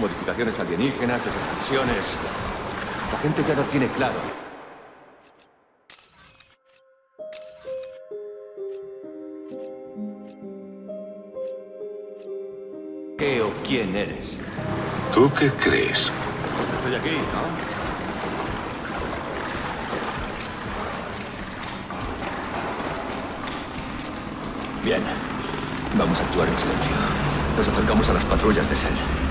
Modificaciones alienígenas, desexpansiones. La gente ya lo tiene claro. ¿Qué o quién eres? ¿Tú qué crees? Estoy aquí, ¿no? Bien. Vamos a actuar en silencio. Nos acercamos a las patrullas de Sel.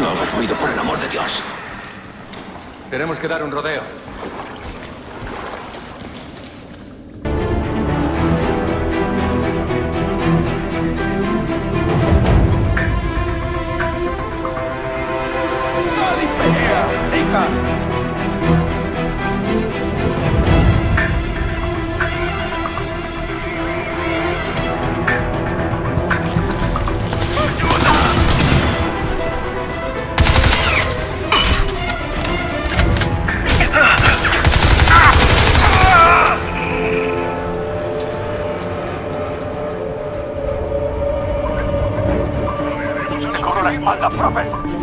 No hagas ruido, por el amor de Dios. Tenemos que dar un rodeo. Te cubro nuestro espada propio.